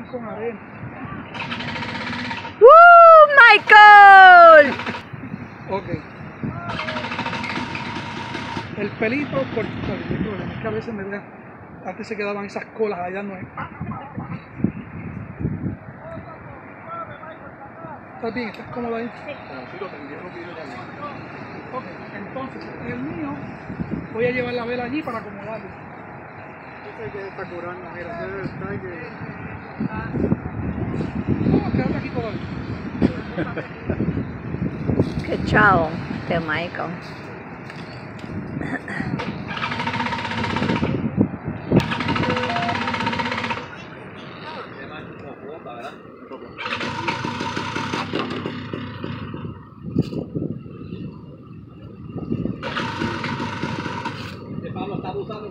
con arena. ¡Woo! ¡Michael! Ok. El pelito cortito, es que a veces me da, antes se quedaban esas colas allá no es. ¿Estás bien? ¿Estás cómodo ahí? Ok, entonces el mío voy a llevar la vela allí para acomodarlo. que está curando, mira, ese es el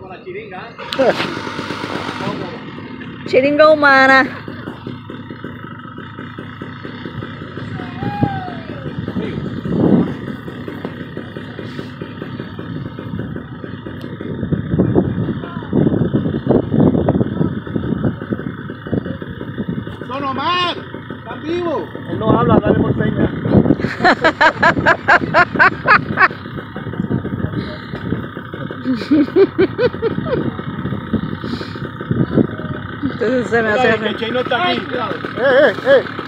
con la chiringa. ¿eh? Chiringa humana. ¡Son Omar! ¡Están vivos! Él no habla, dale por señas. Entonces se me hace... Que Che no está aquí. ¡Eh, eh, eh!